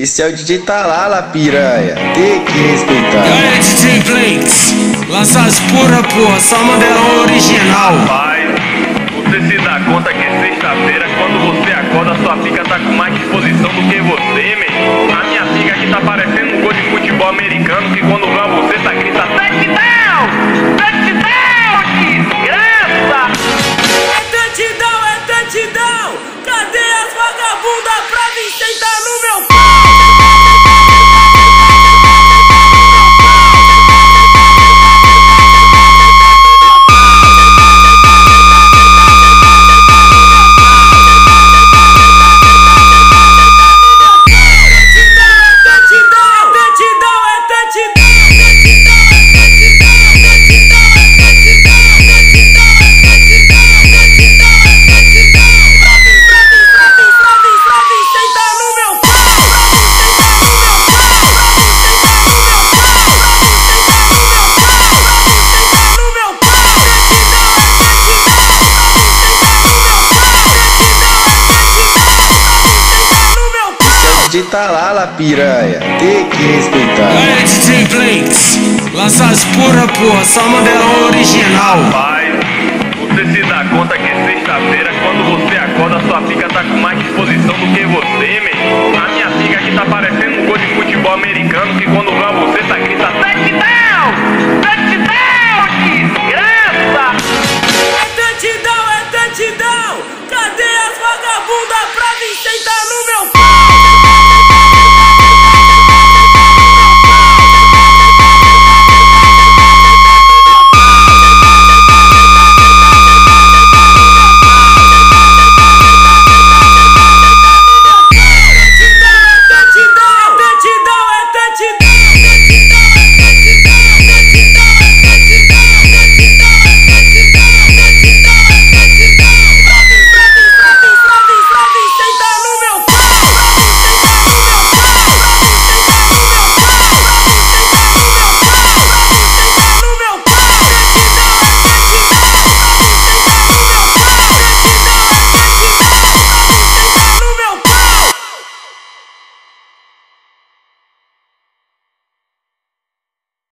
Esse é o DJ Talala, piranha. Tem que respeitar. E aí, DJ Blinks? Lança as pura, porra, só modelão original. Rapaz, de lá, piranha. Tem que respeitar. Olha, DJ Blanks. Lanças pura, porra. Só Mandela original. Pai, você se dá conta que sexta-feira, quando você acorda, sua pica tá com mais disposição do que você, meu. A minha pica aqui tá parecendo um gol de futebol americano que quando vê você tá grita touchdown! Touchdown, desgraça! É touchdown, é touchdown! Cadê as vagabundas?